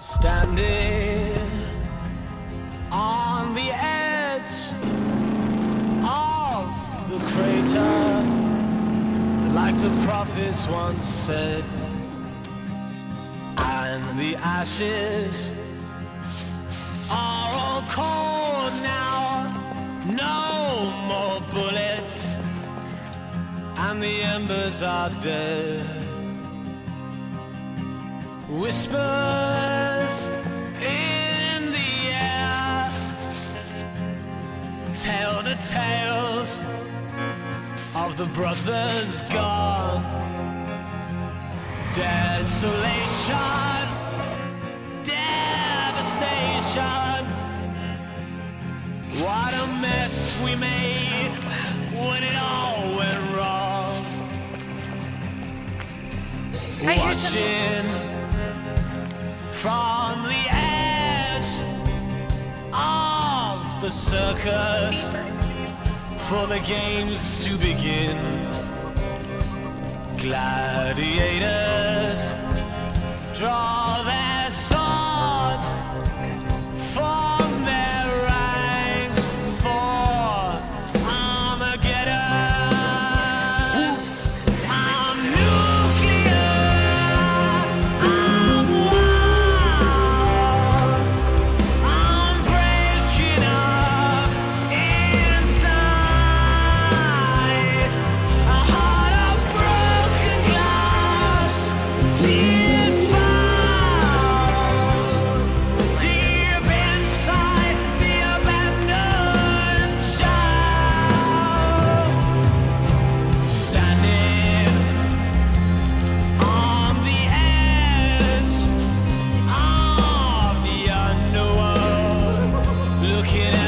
Standing on the edge of the crater, like the prophets once said, and the ashes are all cold now, no more bullets, and the embers are dead. Whisper. Tales of the brothers gone. Desolation, devastation. What a mess we made when it all went wrong. Watching from the edge of the circus for the games to begin. Gladiators looking